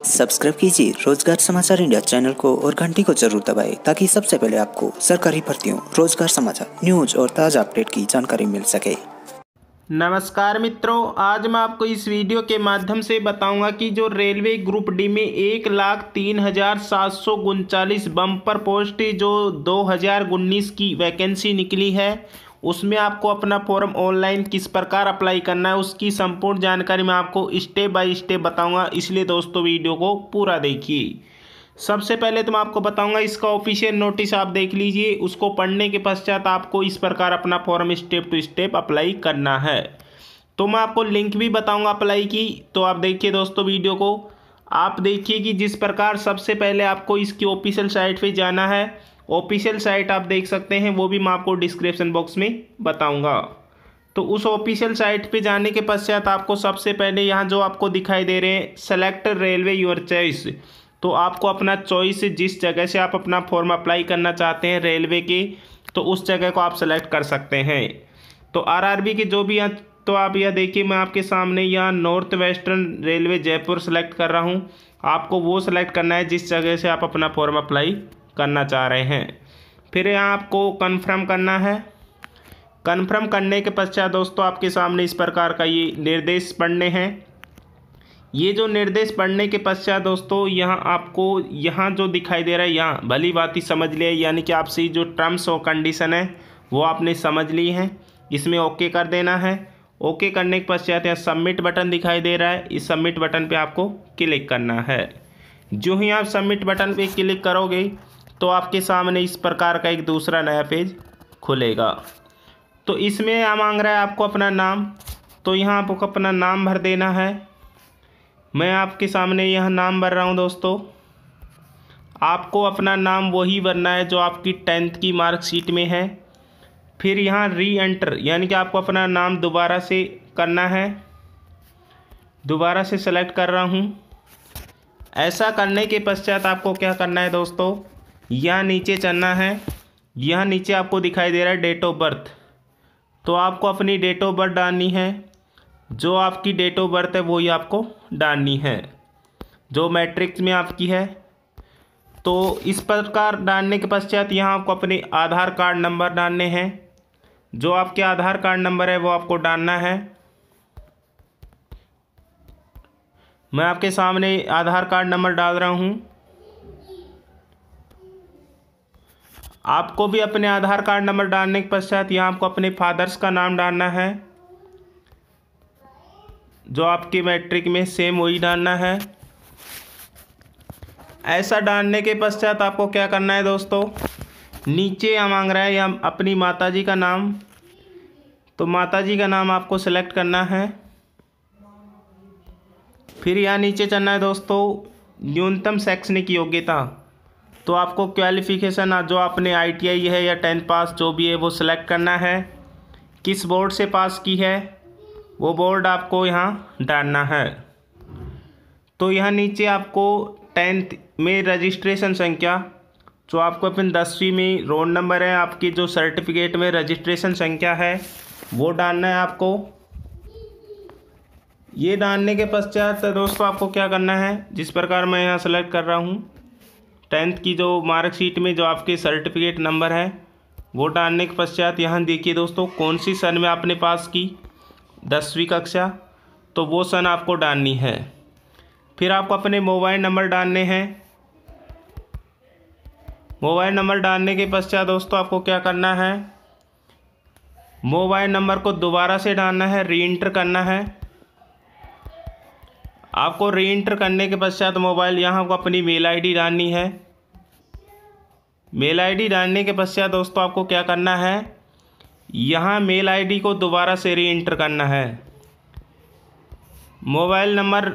Subscribe कीजिए रोज़गार समाचार इंडिया चैनल को और घंटी को ज़रूर दबाएँ, ताकि सबसे पहले आपको सरकारी भर्तियों, रोज़गार समाचार, न्यूज़ और ताज़ा अपडेट की जानकारी मिल सके। नमस्कार मित्रों, आज मैं आपको इस वीडियो के माध्यम से बताऊँगा कि जो रेलवे ग्रुप डी में एक लाख तीन हज़ार सात सौ उनचालीस बम्पर पोस्ट जो दो हज़ार उन्नीस की वैकेंसी निकली है उसमें आपको अपना फॉर्म ऑनलाइन किस प्रकार अप्लाई करना है, उसकी संपूर्ण जानकारी मैं आपको स्टेप बाय स्टेप बताऊँगा। इसलिए दोस्तों, वीडियो को पूरा देखिए। सबसे पहले तो मैं आपको बताऊँगा, इसका ऑफिशियल नोटिस आप देख लीजिए। उसको पढ़ने के पश्चात आपको इस प्रकार अपना form step to step apply करना है। तो मैं आपको लिंक भी बताऊँगा अप्लाई की। तो आप देखिए दोस्तों, वीडियो को। आप देखिए कि जिस प्रकार सबसे पहले आपको इसकी ऑफिशियल साइट पे जाना है। ऑफिशियल साइट आप देख सकते हैं, वो भी मैं आपको डिस्क्रिप्शन बॉक्स में बताऊँगा। तो उस ऑफिशियल साइट पे जाने के पश्चात आपको सबसे पहले यहाँ जो आपको दिखाई दे रहे हैं सेलेक्ट रेलवे योर चॉइस तो आपको अपना चॉइस जिस जगह से आप अपना फॉर्म अप्लाई करना चाहते हैं रेलवे के तो उस जगह को आप सेलेक्ट कर सकते हैं। तो आरआरबी के जो भी यहाँ तो आप यह देखिए, मैं आपके सामने यहाँ north western railway Jaipur select कर रहा हूँ। आपको वो सेलेक्ट करना है जिस जगह से आप अपना फॉर्म अप्लाई करना चाह रहे हैं। फिर आपको कन्फर्म करना है। कन्फर्म करने के पश्चात दोस्तों आपके सामने इस प्रकार का ये निर्देश पढ़ने हैं। ये जो निर्देश पढ़ने के पश्चात दोस्तों यहाँ आपको यहाँ जो दिखाई दे रहा है, यहाँ भली बात ही समझ लिया, यानी कि आपसे जो टर्म्स और कंडीशन है, वो आपने समझ ली है। इसमें ओके कर देना है। ओके करने के पश्चात यहाँ सबमिट बटन दिखाई दे रहा है। इस सबमिट बटन पे आपको क्लिक करना है। जो ही आप सबमिट बटन पे क्लिक करोगे तो आपके सामने इस प्रकार का एक दूसरा नया पेज खुलेगा। तो इसमें यहाँ मांग रहा है आपको अपना नाम। तो यहाँ आपको अपना नाम भर देना है। मैं आपके सामने यह नाम भर रहा हूँ दोस्तों। आपको अपना नाम वही भरना है जो आपकी टेंथ की मार्कशीट में है। फिर यहाँ री एंटर यानी कि आपको अपना नाम दोबारा से करना है। दोबारा से सेलेक्ट कर रहा हूँ। ऐसा करने के पश्चात आपको क्या करना है दोस्तों? यहाँ नीचे चलना है। यहाँ नीचे आपको दिखाई दे रहा है डेट ऑफ़ बर्थ तो आपको अपनी डेट ऑफ़ बर्थ डालनी है। जो आपकी डेट ऑफ़ बर्थ है वही आपको डालनी है। जो मैट्रिक्स में आपकी है। तो इस प्रकार डालने के पश्चात यहाँ आपको अपने आधार कार्ड नंबर डालने हैं। जो आपके आधार कार्ड नंबर है, वो आपको डालना है। मैं आपके सामने आधार कार्ड नंबर डाल रहा हूँ। आपको भी अपने आधार कार्ड नंबर डालने के पश्चात यहाँ आपको अपने फादर्स का नाम डालना है, जो आपकी मैट्रिक में सेम वही डालना है। ऐसा डालने के पश्चात आपको क्या करना है दोस्तों? नीचे यहाँ मांग रहा है या अपनी माताजी का नाम। तो माताजी का नाम आपको सेलेक्ट करना है। फिर यहाँ नीचे चलना है दोस्तों, न्यूनतम शैक्षणिक योग्यता। तो आपको क्वालिफ़िकेशन जो आपने आईटीआई है या टेंथ पास जो भी है, वो सिलेक्ट करना है। किस बोर्ड से पास की है? वो बोर्ड आपको यहाँ डालना है। तो यहाँ नीचे आपको टेंथ में रजिस्ट्रेशन संख्या, जो आपको अपन दसवीं में रोल नंबर है, आपकी जो सर्टिफिकेट में रजिस्ट्रेशन संख्या है, वो डालना है आपको। ये डालने के पश्चात दोस्तों आपको क्या करना है? जिस प्रकार मैं यहाँ सेलेक्ट कर रहा हूँ टेंथ की जो मार्कशीट में जो आपके सर्टिफिकेट नंबर है वो डालने के पश्चात यहाँ देखिए दोस्तों, कौन सी सन में आपने पास की? दसवीं कक्षा। तो वो सन आपको डालनी है। फिर आपको अपने मोबाइल नंबर डालने हैं। मोबाइल नंबर डालने के पश्चात दोस्तों, आपको क्या करना है? मोबाइल नंबर को दोबारा से डालना है री करना है। आपको री करने के पश्चात मोबाइल यहाँ को अपनी मेल आईडी डालनी है। मेल आईडी डालने के पश्चात दोस्तों आपको क्या करना है? यहाँ मेल आईडी को दोबारा से री करना है। मोबाइल नंबर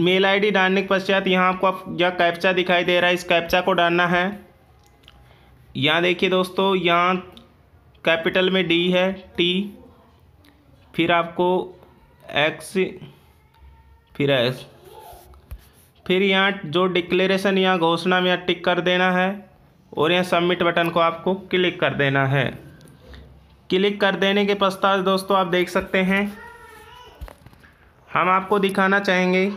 मेल आईडी डालने के पश्चात यहाँ आपको यह कैप्चा दिखाई दे रहा है। इस कैप्चा को डालना है। यहाँ देखिए दोस्तों, यहाँ कैपिटल में डी है टी फिर आपको एक्स फिर एस फिर यहाँ जो डिक्लेरेशन यहाँ घोषणा में यहाँ टिक कर देना है, और यहाँ सबमिट बटन को आपको क्लिक कर देना है। क्लिक कर देने के पश्चात दोस्तों आप देख सकते हैं, हम आपको दिखाना चाहेंगे।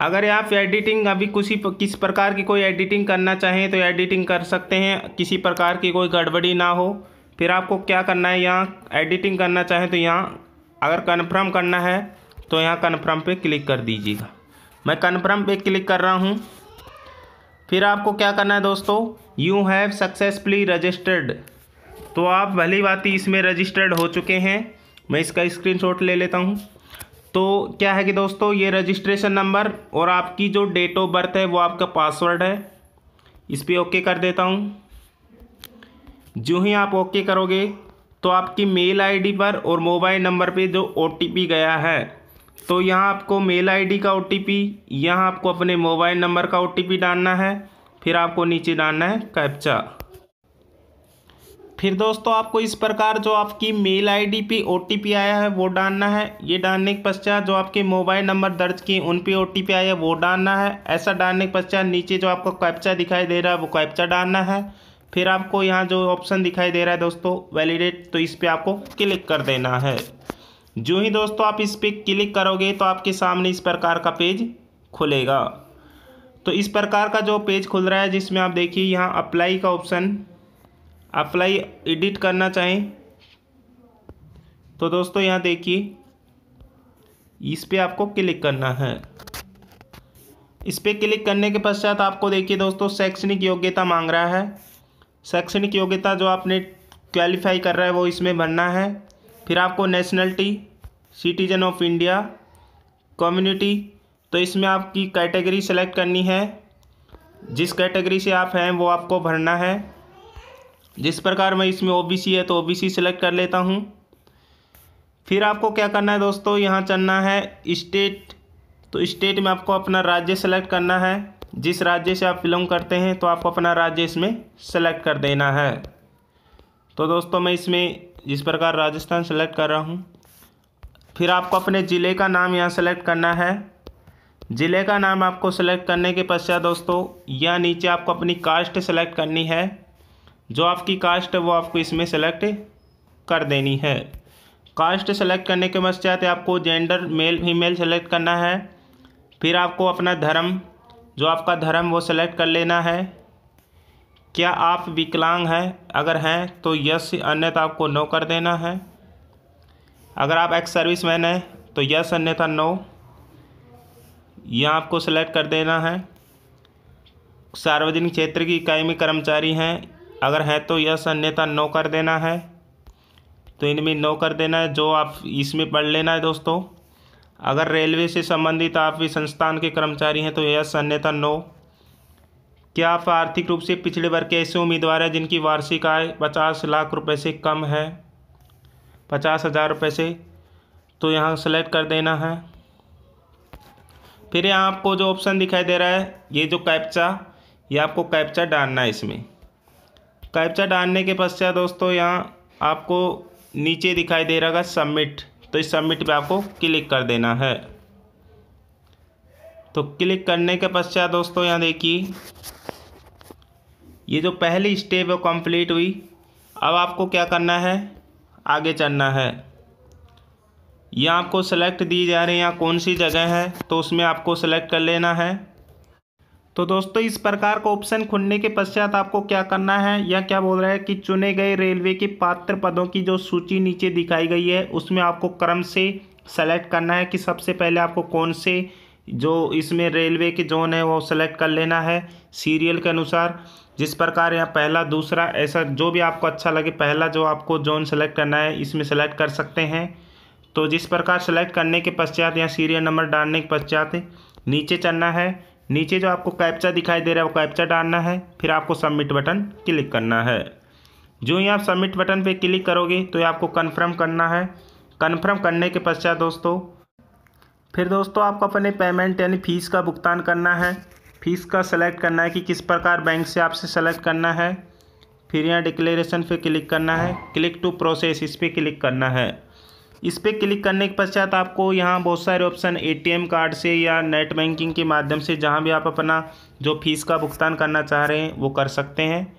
अगर आप एडिटिंग अभी किसी किस प्रकार की कोई एडिटिंग करना चाहें तो एडिटिंग कर सकते हैं, किसी प्रकार की कोई गड़बड़ी ना हो। फिर आपको क्या करना है, यहाँ एडिटिंग करना चाहें तो यहाँ अगर कन्फर्म करना है तो यहाँ कन्फर्म पे क्लिक कर दीजिएगा। मैं कन्फर्म पे क्लिक कर रहा हूँ। फिर आपको क्या करना है दोस्तों? यू हैव सक्सेसफुली रजिस्टर्ड तो आप भली बात ही इसमें रजिस्टर्ड हो चुके हैं। मैं इसका स्क्रीनशॉट ले लेता हूँ। तो क्या है कि दोस्तों, ये रजिस्ट्रेशन नंबर और आपकी जो डेट ऑफ़ बर्थ है, वो आपका पासवर्ड है। इस पर ओके कर देता हूँ। जो ही आप ओके करोगे तो आपकी मेल आईडी पर और मोबाइल नंबर पे जो ओटीपी गया है तो यहाँ आपको मेल आईडी का ओ टी पी यहाँ आपको अपने मोबाइल नंबर का ओटीपी डालना है, फिर आपको नीचे डालना है कैप्चा। फिर दोस्तों आपको इस प्रकार जो आपकी मेल आईडी पे ओटीपी आया है, वो डालना है। ये डालने के पश्चात जो आपके मोबाइल नंबर दर्ज किए, उन पे ओटीपी आया है वो डालना है। ऐसा डालने के पश्चात नीचे जो आपको कैप्चा दिखाई दे रहा है, वो कैप्चा डालना है। फिर आपको यहाँ जो ऑप्शन दिखाई दे रहा है दोस्तों वैलिडेट तो इस पर आपको क्लिक कर देना है। जो ही दोस्तों आप इस पर क्लिक करोगे तो आपके सामने इस प्रकार का पेज खुलेगा। तो इस प्रकार का जो पेज खुल रहा है, जिसमें आप देखिए यहाँ अप्लाई का ऑप्शन अप्लाई एडिट करना चाहें तो दोस्तों यहाँ देखिए, इस पर आपको क्लिक करना है। इस पर क्लिक करने के पश्चात आपको देखिए दोस्तों, शैक्षणिक योग्यता मांग रहा है। शैक्षणिक योग्यता जो आपने क्वालिफाई कर रहा है वो इसमें भरना है। फिर आपको nationality, citizen of India, community तो इसमें आपकी कैटेगरी सेलेक्ट करनी है। जिस कैटेगरी से आप हैं वो आपको भरना है। जिस प्रकार मैं इसमें ओबीसी है तो ओबीसी सेलेक्ट कर लेता हूँ। फिर आपको क्या करना है दोस्तों? यहाँ चलना है स्टेट तो स्टेट में आपको अपना राज्य सेलेक्ट करना है। जिस राज्य से आप बिलोंग करते हैं तो आपको अपना राज्य इसमें सेलेक्ट कर देना है। तो दोस्तों, मैं इसमें जिस प्रकार राजस्थान सेलेक्ट कर रहा हूँ। फिर आपको अपने ज़िले का नाम यहाँ सेलेक्ट करना है। ज़िले का नाम आपको सेलेक्ट करने के पश्चात दोस्तों, यहाँ नीचे आपको अपनी कास्ट सेलेक्ट करनी है। जो आपकी कास्ट है, वो आपको इसमें सेलेक्ट कर देनी है। कास्ट सेलेक्ट करने के पश्चात आपको जेंडर मेल फीमेल सेलेक्ट करना है। फिर आपको अपना धर्म जो आपका धर्म वो सेलेक्ट कर लेना है। क्या आप विकलांग हैं? अगर हैं तो यस अन्यथा आपको नो कर देना है। अगर आप एक्स सर्विस मैन हैं तो यस अन्यथा नो यह आपको सेलेक्ट कर देना है। सार्वजनिक क्षेत्र की इकाई में कर्मचारी हैं। अगर हैं तो यस अन्यथा नो कर देना है। तो इनमें नो कर देना है, जो आप इसमें पढ़ लेना है दोस्तों। अगर रेलवे से संबंधित आप भी संस्थान के कर्मचारी हैं तो यस अन्यथा नो। क्या आप आर्थिक रूप से पिछड़े वर्ग के ऐसे उम्मीदवार हैं, जिनकी वार्षिक आय पचास लाख रुपए से कम है? पचास हज़ार रुपये से। तो यहाँ सेलेक्ट कर देना है। फिर यहाँ आपको जो ऑप्शन दिखाई दे रहा है, ये जो कैप्चा ये आपको कैप्चा डालना है इसमें। कैप्चा डालने के पश्चात दोस्तों, यहाँ आपको नीचे दिखाई दे रहा है सबमिट तो इस सबमिट पे आपको क्लिक कर देना है। तो क्लिक करने के पश्चात दोस्तों यहाँ देखिए, ये जो पहली स्टेप है कंप्लीट हुई। अब आपको क्या करना है? आगे चलना है। यहाँ आपको सेलेक्ट दी जा रही है, यहाँ कौन सी जगह है तो उसमें आपको सेलेक्ट कर लेना है। तो दोस्तों, इस प्रकार का ऑप्शन खुलने के पश्चात आपको क्या करना है? या क्या बोल रहा है कि चुने गए रेलवे के पात्र पदों की जो सूची नीचे दिखाई गई है, उसमें आपको क्रम से सेलेक्ट करना है कि सबसे पहले आपको कौन से जो इसमें रेलवे के जोन है, वो सेलेक्ट कर लेना है सीरियल के अनुसार। जिस प्रकार यहाँ पहला, दूसरा, ऐसा जो भी आपको अच्छा लगे, पहला जो आपको जोन सेलेक्ट करना है, इसमें सेलेक्ट कर सकते हैं। तो जिस प्रकार सेलेक्ट करने के पश्चात यहाँ सीरियल नंबर डालने के पश्चात नीचे चलना है। नीचे जो आपको कैप्चा दिखाई दे रहा है, वो कैप्चा डालना है, फिर आपको सबमिट बटन क्लिक करना है। जो ही आप सबमिट बटन पे क्लिक करोगे तो ये आपको कन्फर्म करना है। कन्फर्म करने के पश्चात दोस्तों, फिर दोस्तों आपको अपने पेमेंट यानी फ़ीस का भुगतान करना है। फ़ीस का सेलेक्ट करना है कि किस प्रकार बैंक से आपसे सेलेक्ट करना है। फिर यहाँ डिक्लेरेशन पे क्लिक करना है। क्लिक टू प्रोसेस इस पर क्लिक करना है। इस पर क्लिक करने के पश्चात आपको यहाँ बहुत सारे ऑप्शन एटीएम कार्ड से या नेट बैंकिंग के माध्यम से जहाँ भी आप अपना जो फ़ीस का भुगतान करना चाह रहे हैं, वो कर सकते हैं।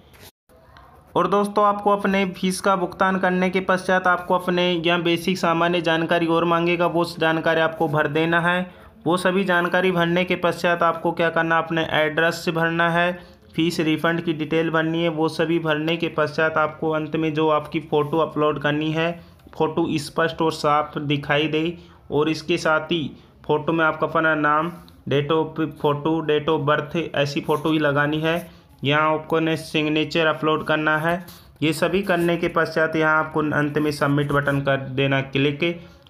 और दोस्तों, आपको अपने फ़ीस का भुगतान करने के पश्चात आपको अपने यहाँ बेसिक सामान्य जानकारी और मांगेगा, वो जानकारी आपको भर देना है। वो सभी जानकारी भरने के पश्चात आपको क्या करना, अपने एड्रेस से भरना है, फ़ीस रिफ़ंड की डिटेल भरनी है, वो सभी भरने के पश्चात आपको अंत में जो आपकी फ़ोटो अपलोड करनी है फ़ोटो स्पष्ट और साफ़ दिखाई दे, और इसके साथ ही फ़ोटो में आपका अपना नाम date of photo date of birth ऐसी फ़ोटो ही लगानी है। यहाँ आपको ने सिग्नेचर अपलोड करना है। ये सभी करने के पश्चात यहाँ आपको अंत में सबमिट बटन कर देना क्लिक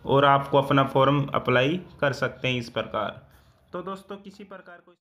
और आपको अपना फॉर्म अप्लाई कर सकते हैं इस प्रकार। तो दोस्तों, किसी प्रकार को